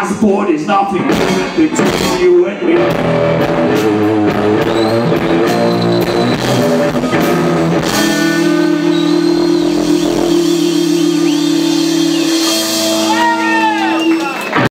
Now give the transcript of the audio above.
passport is nothing between you and me.